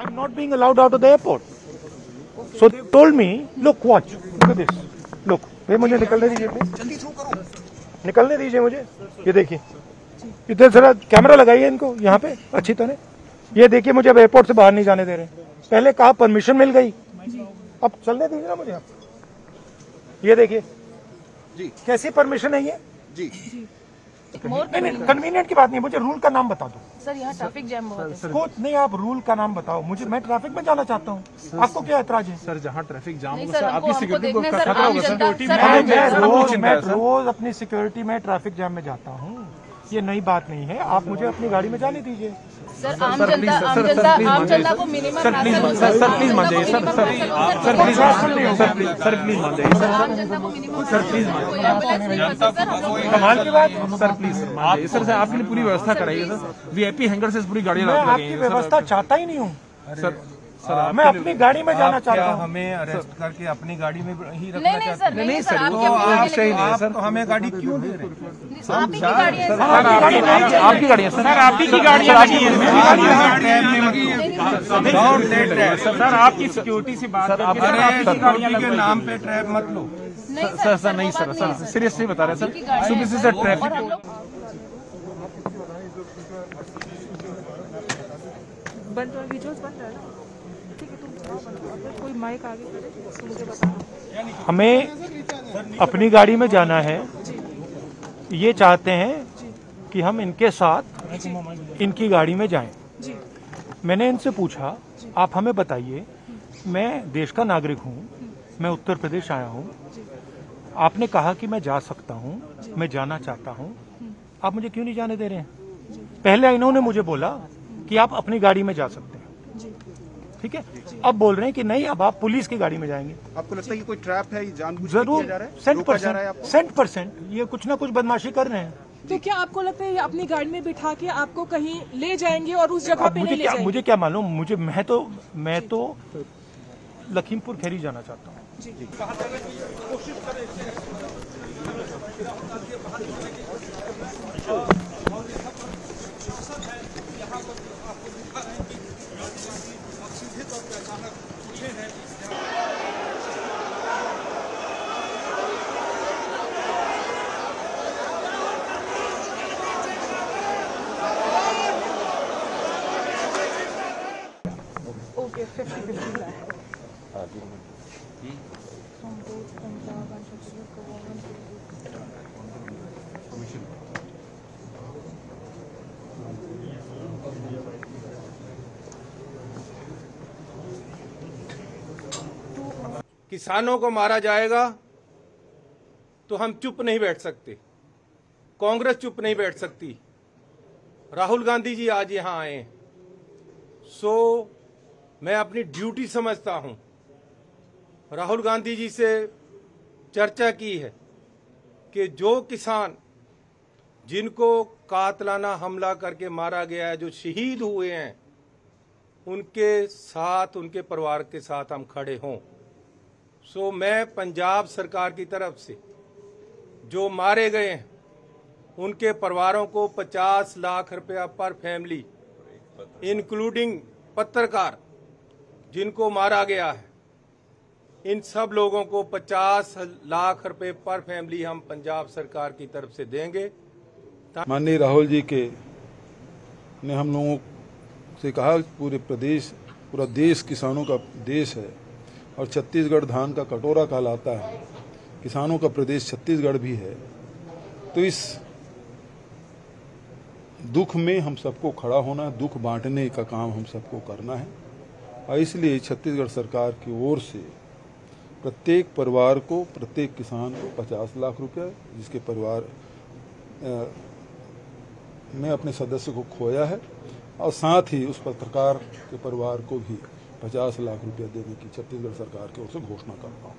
I'm not being allowed out of the airport. So they told me, look, watch, look at this. Look, ये मुझे निकलने दीजिए please. निकलने दीजिए मुझे। ये देखिए। इधर जरा कैमरा लगाइए इनको यहाँ पे। अच्छी तरह। ये देखिए मुझे अब एयरपोर्ट से बाहर नहीं जाने दे रहे। पहले कहा परमिशन मिल गई? अब चलने दीजिए ना मुझे आप। ये देखिए। जी। कैसी परमिशन है ये? जी। नहीं नहीं कन्वीनियंट की बात नहीं मुझे रूल का नाम बता दो। सर यहाँ ट्रैफ़िक जैम बहुत है। कुछ नहीं आप रूल का नाम बताओ। मुझे मैं ट्रैफ़िक में जाना चाहता हूँ। आपको क्या ऐतराज है? सर जहाँ ट्रैफ़िक जाम होगा आपकी सिक्योरिटी को है खतरा होगा सर रोज मैं रोज अपनी सिक्योरिटी में ट्रैफ़िक जैम में जाता हूँ। ये नई बात नहीं है। आप मुझे अपनी गाड़ी में जाने दीजिए। सर आम जनता आम जनता आम जनता को minimum sir please sir sir please मान जाइए sir sir sir please sir please sir please मान जाइए सर आम जनता को मिनिमम सर प्लीज़ कमाल की बात। सर प्लीज़ सर मान जाइए सर सर आपके लिए पूरी व्यवस्था कराइए सर। वीआईपी हैंगर से पूरी गाड़ियाँ आपकी व्यवस्था चाहता ही नहीं हूँ। सर सर मैं अपनी गाड़ी में जाना चाहता हूँ। हमें अरेस्ट करके अपनी गाड़ी में ही रखना नहीं नहीं सर चाहते नहीं नहीं सर वो आपकी आप अपनी सही नहीं सर तो हमें गाड़ी क्यों दे रहे हैं? गाड़ी है सर आपकी आपकी गाड़ी है सर। आपकी की गाड़ियाँ लगी है सर आपकी सिक्योरिटी से बात के नाम पे ट्रैप मत लो। सर सर नहीं सर सर सीरियसली बता रहे सर। सुबह से सर ट्रैफ़िक बंद और वीडियोस बंद है। ना हमें अपनी गाड़ी में जाना है। ये चाहते हैं कि हम इनके साथ इनकी गाड़ी में जाएँ। मैंने इनसे पूछा, आप हमें बताइए, मैं देश का नागरिक हूँ, मैं उत्तर प्रदेश आया हूँ। आपने कहा कि मैं जा सकता हूँ, मैं जाना चाहता हूँ। आप मुझे क्यों नहीं जाने दे रहे हैं? पहले इन्होंने मुझे बोला कि आप अपनी गाड़ी में जा सकते हैं। ठीक है? अब बोल रहे हैं कि नहीं अब आप पुलिस की गाड़ी में जाएँगे। आपको लगता है कि कोई ट्रैप है? ये जानबूझ के ज़रूर। किया जा रहा है? सेंट परसेंट सेंट परसेंट ये कुछ ना कुछ बदमाशी कर रहे हैं। तो क्या आपको लगता है ये अपनी गाड़ी में बिठा के आपको कहीं ले जाएँगे और उस जगह पे मुझे नहीं ले क्या जाएँगे? मुझे क्या मालूम? मुझे मैं तो मैं तो लखीमपुर खैरी जाना चाहता हूँ। किसानों को मारा जाएगा तो हम चुप नहीं बैठ सकते कांग्रेस चुप नहीं बैठ सकती राहुल गांधी जी आज यहाँ आए। सो मैं अपनी ड्यूटी समझता हूँ। राहुल गांधी जी से चर्चा की है कि जो किसान जिनको कातलाना हमला करके मारा गया है जो शहीद हुए हैं उनके साथ उनके परिवार के साथ हम खड़े हों। सो मैं पंजाब सरकार की तरफ़ से जो मारे गए हैं उनके परिवारों को 50 लाख रुपया पर फैमिली इंक्लूडिंग पत्रकार जिनको मारा गया है, इन सब लोगों को 50 लाख रुपए पर फैमिली हम पंजाब सरकार की तरफ़ से देंगे। माननीय राहुल जी के ने हम लोगों से कहा, पूरे प्रदेश, पूरा देश किसानों का देश है और छत्तीसगढ़ धान का कटोरा कहलाता है। किसानों का प्रदेश छत्तीसगढ़ भी है। तो इस दुख में हम सबको खड़ा होना है दुख बांटने का काम हम सबको करना है। और इसलिए छत्तीसगढ़ सरकार की ओर से प्रत्येक परिवार को, प्रत्येक किसान को पचास लाख रुपया, जिसके परिवार में अपने सदस्य को खोया है, और साथ ही उस पत्रकार के परिवार को भी पचास लाख रुपया देने की छत्तीसगढ़ सरकार की ओर से घोषणा करता हूँ।